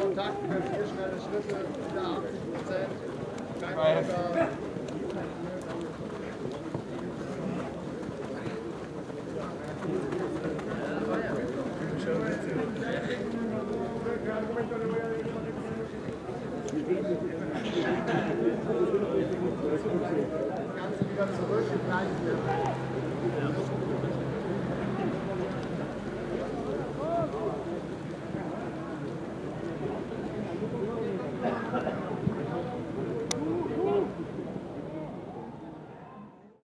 Kontakt, vier schnelle Schritte, wieder 80 Prozent. Kein Geil. Kannst Das Ganze wieder zurück, im gleichen